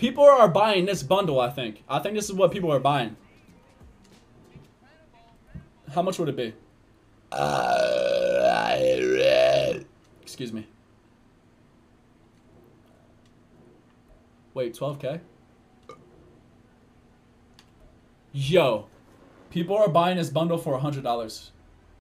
People are buying this bundle, I think. I think this is what people are buying. How much would it be? Uh, Excuse me. Wait, 12k? Yo. People are buying this bundle for $100.